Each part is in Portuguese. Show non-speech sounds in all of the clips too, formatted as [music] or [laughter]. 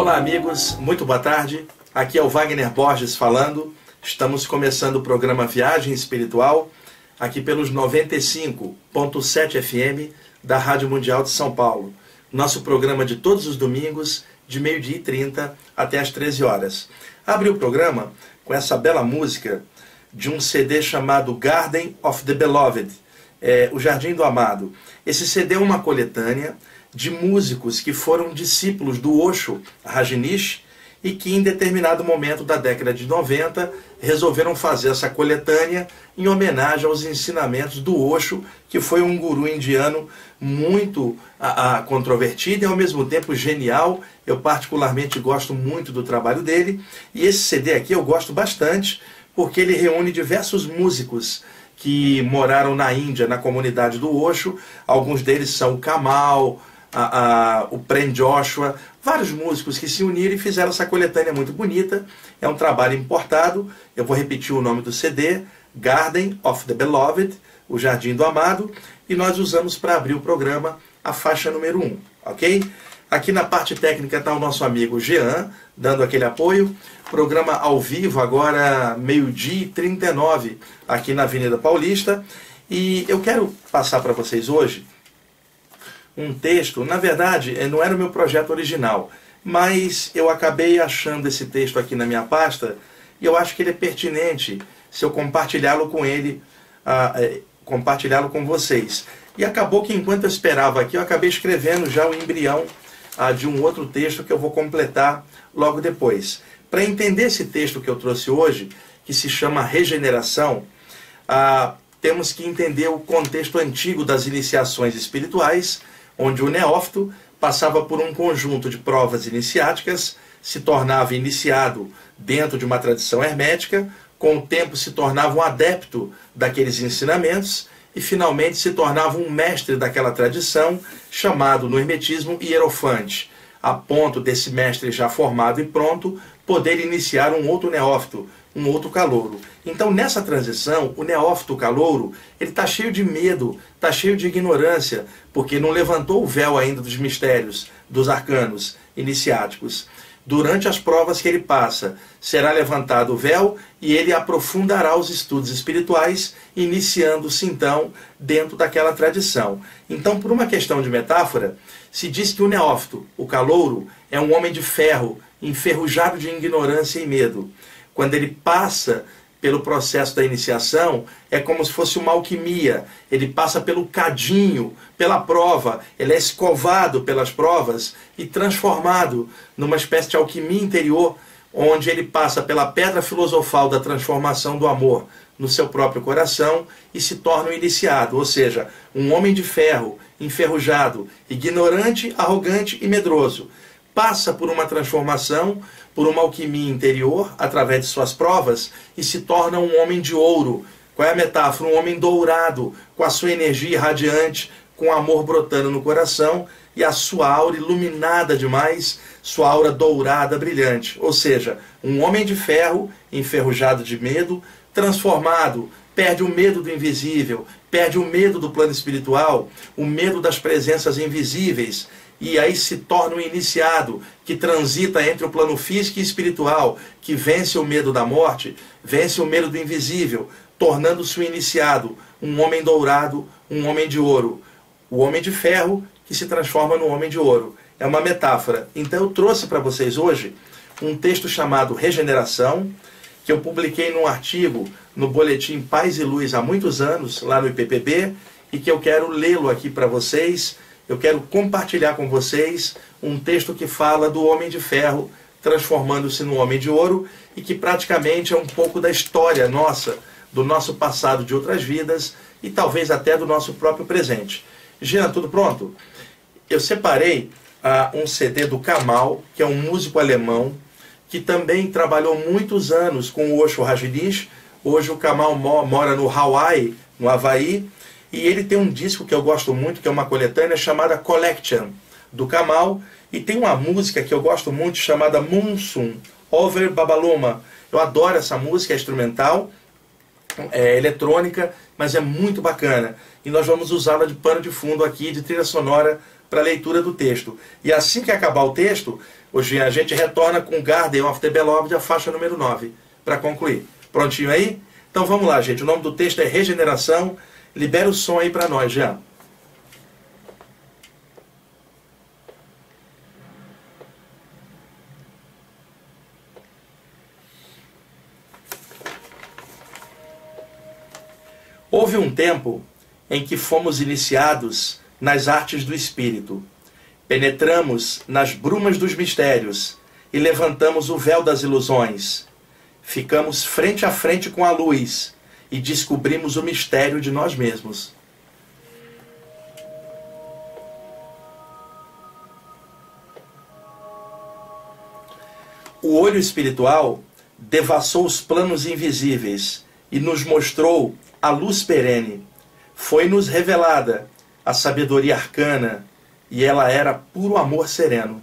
Olá, amigos, muito boa tarde. Aqui é o Wagner Borges falando. Estamos começando o programa Viagem Espiritual, aqui pelos 95.7 FM da Rádio Mundial de São Paulo. Nosso programa de todos os domingos, de meio-dia e 30 até as 13 horas. Abri o programa com essa bela música de um CD chamado Garden of the Beloved, é, O Jardim do Amado. Esse CD é uma coletânea de músicos que foram discípulos do Osho Rajneesh e que em determinado momento da década de 90 resolveram fazer essa coletânea em homenagem aos ensinamentos do Osho, que foi um guru indiano muito a, a, controvertido e ao mesmo tempo genial. Eu particularmente gosto muito do trabalho dele e esse CD aqui eu gosto bastante porque ele reúne diversos músicos que moraram na Índia, na comunidade do Osho. Alguns deles são Kamal, a, a, o Prem Joshua, vários músicos que se uniram e fizeram essa coletânea muito bonita. É um trabalho importado. Eu vou repetir o nome do CD: Garden of the Beloved, O Jardim do Amado. E nós usamos para abrir o programa a faixa número 1, ok? Aqui na parte técnica está o nosso amigo Jean, dando aquele apoio. Programa ao vivo, agora meio-dia e 39, aqui na Avenida Paulista. E eu quero passar para vocês hoje um texto, na verdade, eh, não era o meu projeto original, mas eu acabei achando esse texto aqui na minha pasta e eu acho que ele é pertinente se eu compartilhá-lo com ele, uh, compartilhá-lo com vocês. E acabou que enquanto eu esperava aqui, eu acabei escrevendo já o embrião uh, de um outro texto que eu vou completar logo depois. Para entender esse texto que eu trouxe hoje, que se chama Regeneração, uh, temos que entender o contexto antigo das iniciações espirituais onde o neófito passava por um conjunto de provas iniciáticas, se tornava iniciado dentro de uma tradição hermética, com o tempo se tornava um adepto daqueles ensinamentos e finalmente se tornava um mestre daquela tradição, chamado no hermetismo hierofante, a ponto desse mestre já formado e pronto poder iniciar um outro neófito, um outro calouro. Então, nessa transição, o neófito calouro, ele está cheio de medo, está cheio de ignorância, porque não levantou o véu ainda dos mistérios, dos arcanos iniciáticos. Durante as provas que ele passa, será levantado o véu e ele aprofundará os estudos espirituais, iniciando-se então dentro daquela tradição. Então, por uma questão de metáfora, se diz que o neófito, o calouro, é um homem de ferro, enferrujado de ignorância e medo quando ele passa pelo processo da iniciação, é como se fosse uma alquimia. Ele passa pelo cadinho, pela prova, ele é escovado pelas provas e transformado numa espécie de alquimia interior, onde ele passa pela pedra filosofal da transformação do amor no seu próprio coração e se torna um iniciado, ou seja, um homem de ferro, enferrujado, ignorante, arrogante e medroso. Passa por uma transformação por uma alquimia interior através de suas provas e se torna um homem de ouro. Qual é a metáfora? Um homem dourado, com a sua energia radiante, com amor brotando no coração e a sua aura iluminada demais, sua aura dourada, brilhante. Ou seja, um homem de ferro, enferrujado de medo, transformado, perde o medo do invisível, perde o medo do plano espiritual, o medo das presenças invisíveis e aí se torna um iniciado que transita entre o plano físico e espiritual, que vence o medo da morte, vence o medo do invisível, tornando-se um iniciado, um homem dourado, um homem de ouro. O homem de ferro que se transforma no homem de ouro. É uma metáfora. Então eu trouxe para vocês hoje um texto chamado Regeneração, que eu publiquei num artigo no boletim Paz e Luz há muitos anos, lá no IPPB, e que eu quero lê-lo aqui para vocês eu quero compartilhar com vocês um texto que fala do Homem de Ferro transformando-se no Homem de Ouro e que praticamente é um pouco da história nossa, do nosso passado de outras vidas e talvez até do nosso próprio presente. Jean, tudo pronto? Eu separei uh, um CD do Kamal, que é um músico alemão que também trabalhou muitos anos com o Osho Rajneesh. Hoje o Kamal mora no Hawaii, no Havaí, e ele tem um disco que eu gosto muito, que é uma coletânea chamada Collection, do Kamal. E tem uma música que eu gosto muito chamada Monsoon, Over Babaloma. Eu adoro essa música, é instrumental. é, eletrônica, mas é muito bacana. E nós vamos usá-la de pano de fundo aqui, de trilha sonora, para leitura do texto. E assim que acabar o texto, hoje a gente retorna com Garden of the Beloved, a faixa número 9, para concluir. Prontinho aí? Então vamos lá, gente. O nome do texto é Regeneração. Libera o som aí para nós, Jean. Houve um tempo em que fomos iniciados nas artes do espírito. Penetramos nas brumas dos mistérios e levantamos o véu das ilusões. Ficamos frente a frente com a luz e descobrimos o mistério de nós mesmos. O olho espiritual devassou os planos invisíveis e nos mostrou a luz perene. Foi-nos revelada a sabedoria arcana e ela era puro amor sereno.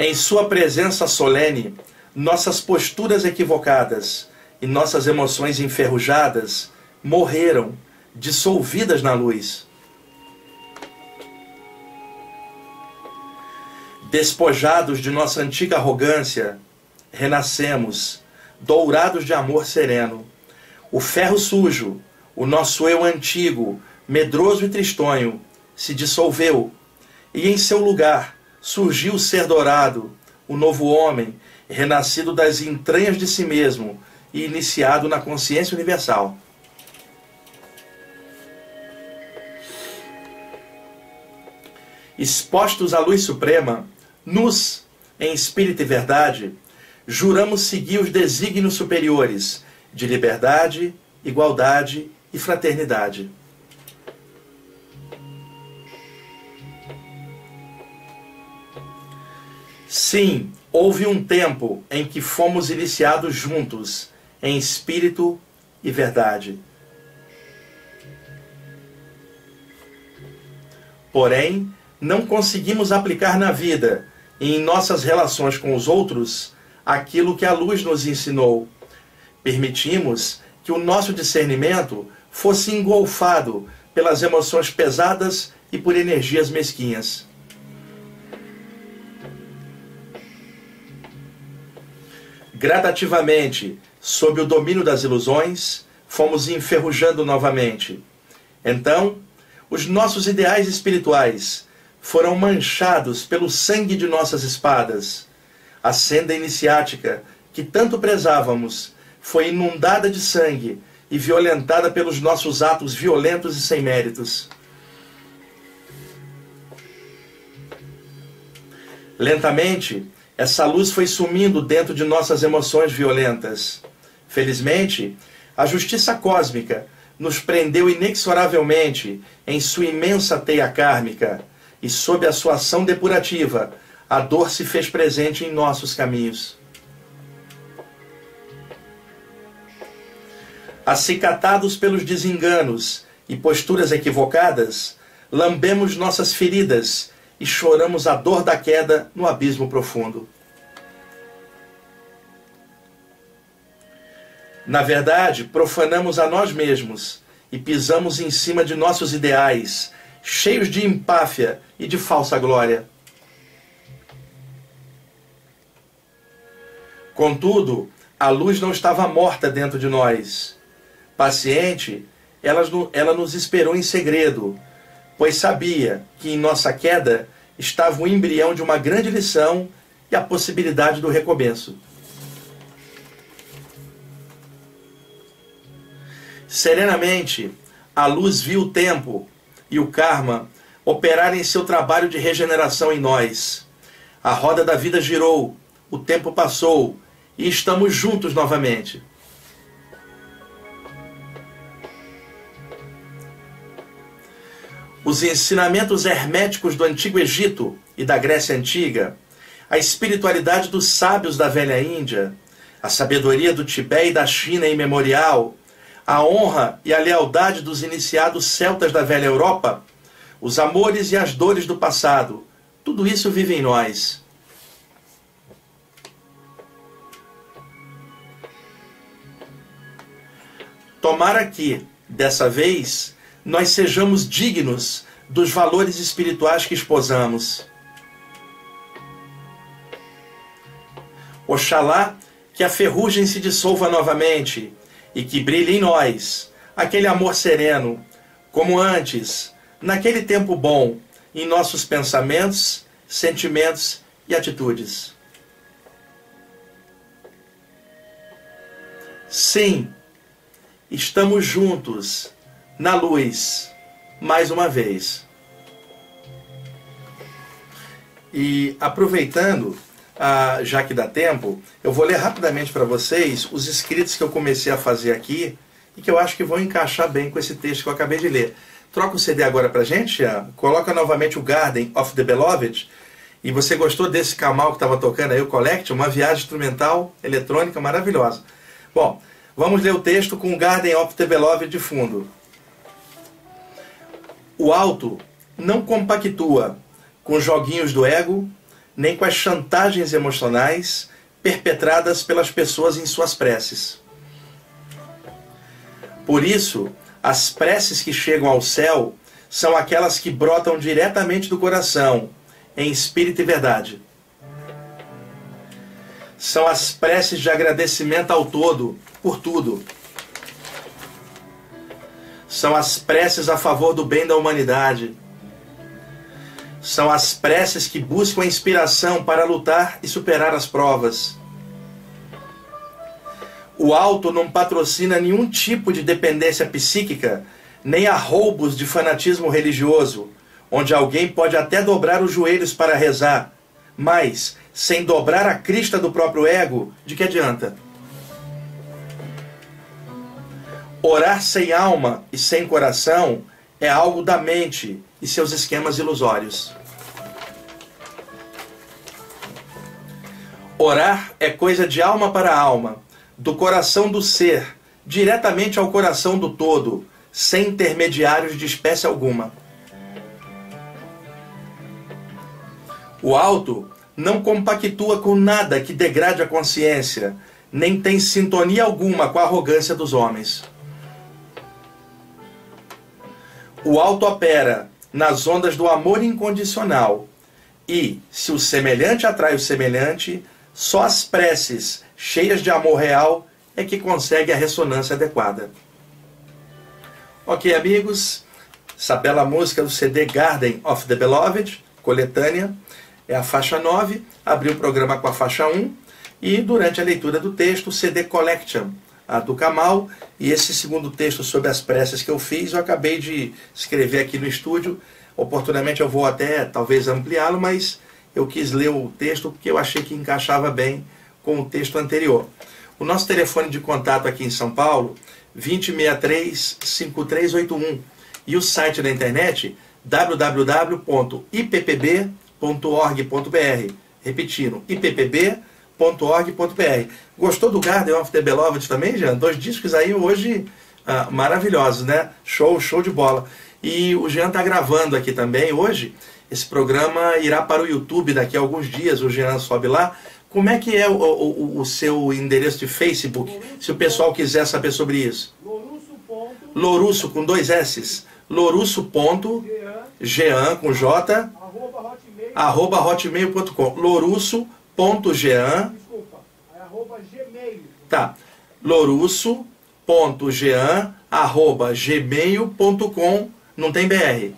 Em Sua presença solene, nossas posturas equivocadas e nossas emoções enferrujadas morreram, dissolvidas na luz. Despojados de nossa antiga arrogância, renascemos, dourados de amor sereno. O ferro sujo, o nosso eu antigo, medroso e tristonho, se dissolveu, e em seu lugar surgiu o ser dourado, o novo homem, renascido das entranhas de si mesmo e iniciado na consciência universal. Expostos à luz suprema, nus em espírito e verdade, juramos seguir os desígnios superiores de liberdade, igualdade e fraternidade. Sim, houve um tempo em que fomos iniciados juntos, em espírito e verdade. Porém, não conseguimos aplicar na vida e em nossas relações com os outros aquilo que a luz nos ensinou. Permitimos que o nosso discernimento fosse engolfado pelas emoções pesadas e por energias mesquinhas. Gradativamente, sob o domínio das ilusões, fomos enferrujando novamente. Então, os nossos ideais espirituais foram manchados pelo sangue de nossas espadas a senda iniciática, que tanto prezávamos, foi inundada de sangue e violentada pelos nossos atos violentos e sem méritos. Lentamente, essa luz foi sumindo dentro de nossas emoções violentas. Felizmente, a justiça cósmica nos prendeu inexoravelmente em sua imensa teia kármica e, sob a sua ação depurativa, a dor se fez presente em nossos caminhos. Acicatados pelos desenganos e posturas equivocadas, lambemos nossas feridas e choramos a dor da queda no abismo profundo. Na verdade, profanamos a nós mesmos e pisamos em cima de nossos ideais, cheios de empáfia e de falsa glória. Contudo, a luz não estava morta dentro de nós. Paciente, ela, ela nos esperou em segredo, pois sabia que em nossa queda estava o embrião de uma grande lição e a possibilidade do recomeço. Serenamente, a luz viu o tempo e o karma operarem seu trabalho de regeneração em nós. A roda da vida girou, o tempo passou e estamos juntos novamente. os ensinamentos herméticos do Antigo Egito e da Grécia Antiga, a espiritualidade dos sábios da Velha Índia, a sabedoria do Tibete e da China imemorial, a honra e a lealdade dos iniciados celtas da Velha Europa, os amores e as dores do passado, tudo isso vive em nós. Tomara que, dessa vez, nós sejamos dignos dos valores espirituais que esposamos. Oxalá que a ferrugem se dissolva novamente e que brilhe em nós aquele amor sereno, como antes, naquele tempo bom, em nossos pensamentos, sentimentos e atitudes. Sim, estamos juntos na luz, mais uma vez. E aproveitando, ah, já que dá tempo, eu vou ler rapidamente para vocês os escritos que eu comecei a fazer aqui e que eu acho que vão encaixar bem com esse texto que eu acabei de ler. Troca o CD agora para gente, coloca novamente o Garden of the Beloved. E você gostou desse Kamal que estava tocando aí, o Collect? Uma viagem instrumental eletrônica maravilhosa. Bom, vamos ler o texto com o Garden of the Beloved de fundo. O alto não compactua com joguinhos do ego, nem com as chantagens emocionais perpetradas pelas pessoas em suas preces. Por isso, as preces que chegam ao céu são aquelas que brotam diretamente do coração, em espírito e verdade. São as preces de agradecimento ao todo, por tudo. São as preces a favor do bem da humanidade. São as preces que buscam a inspiração para lutar e superar as provas. O alto não patrocina nenhum tipo de dependência psíquica, nem a roubos de fanatismo religioso, onde alguém pode até dobrar os joelhos para rezar, mas, sem dobrar a crista do próprio ego, de que adianta? Orar sem alma e sem coração é algo da mente e seus esquemas ilusórios. Orar é coisa de alma para alma, do coração do ser, diretamente ao coração do todo, sem intermediários de espécie alguma. O alto não compactua com nada que degrade a consciência, nem tem sintonia alguma com a arrogância dos homens. O alto opera nas ondas do amor incondicional e, se o semelhante atrai o semelhante, só as preces cheias de amor real é que consegue a ressonância adequada. Ok, amigos, essa bela música do CD Garden of the Beloved, coletânea, é a faixa 9, abri o programa com a faixa 1 e durante a leitura do texto, o CD Collection, a do Kamal, e esse segundo texto sobre as preces que eu fiz, eu acabei de escrever aqui no estúdio. Oportunamente eu vou até talvez ampliá-lo, mas eu quis ler o texto porque eu achei que encaixava bem com o texto anterior. O nosso telefone de contato aqui em São Paulo, 2063-5381. E o site da internet, www.ippb.com ippb.org.br. Repetindo, ippb.org.br. Gostou do Garden of the Beloved também, Jean? Dois discos aí hoje ah, maravilhosos, né? Show, show de bola. E o Jean está gravando aqui também hoje. Esse programa irá para o YouTube daqui a alguns dias, o Jean sobe lá. Como é que é o, o, o seu endereço de Facebook, se o pessoal quiser saber sobre isso? Lorusso com dois S. Lorusso.jean com J arroba hotmail.com. Lorusso.jean. Desculpa, é arroba gmail. Tá. Lorusso.jean arroba gmail.com. Não tem BR.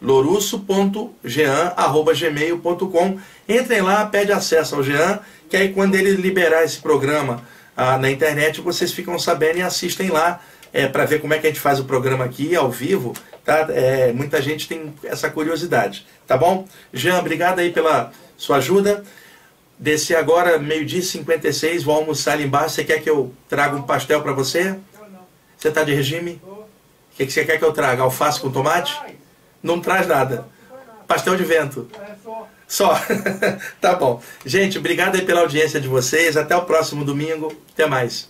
Lorusso.jean arroba gmail.com. Entrem lá, pede acesso ao Jean, que aí quando ele liberar esse programa ah, na internet, vocês ficam sabendo e assistem lá é, para ver como é que a gente faz o programa aqui ao vivo. Tá? É, muita gente tem essa curiosidade, tá bom? Jean, obrigado aí pela sua ajuda. Desci agora, meio-dia 56, vou almoçar ali embaixo. Você quer que eu traga um pastel para você? Você está de regime? O que, que você quer que eu traga? Alface com tomate? Não traz nada. Pastel de vento. Só. [laughs] tá bom. Gente, obrigado aí pela audiência de vocês. Até o próximo domingo. Até mais.